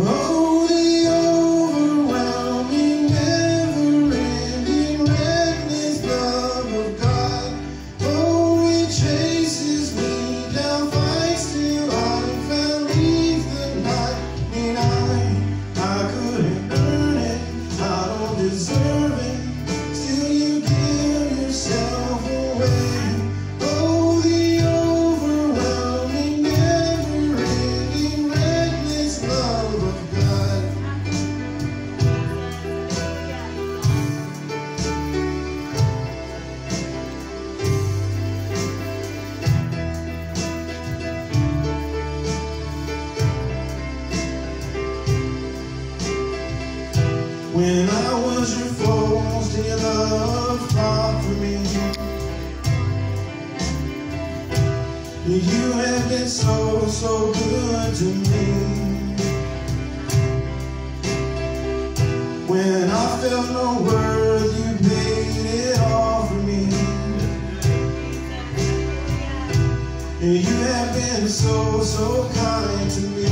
Oh, When I was your foe, still your love fought for me. You have been so, so good to me. When I felt no worth, you paid it all for me. You have been so, so kind to me.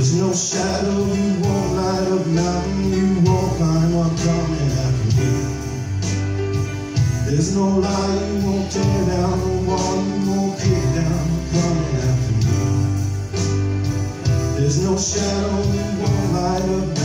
There's no shadow you won't light up, mountain you won't climb up, coming after me. There's no lie you won't tear down, no wall you won't kick down, coming after me. There's no shadow you won't light up,